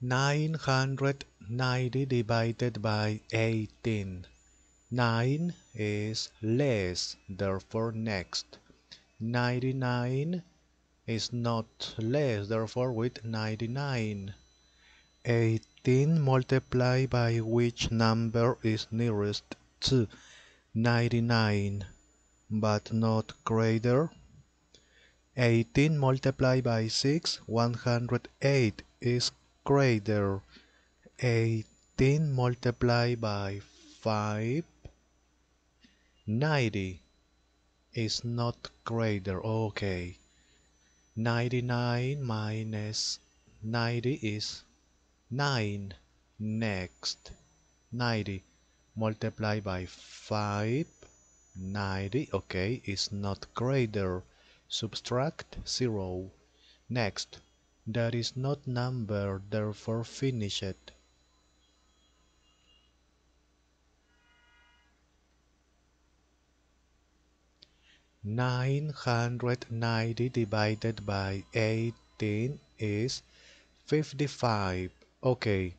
990 divided by 18. 9 is less, therefore next. 99 is not less, therefore with 99. 18 multiplied by which number is nearest to 99 but not greater 18 multiplied by 6 108 is greater 18 multiplied by 5 90 is not greater. Okay. 99 minus 90 is 9 next. 90 multiplied by 5 90 okay is not greater. Subtract 0 next that is not number therefore finish it Nine hundred ninety divided by eighteen is fifty-five. Okay,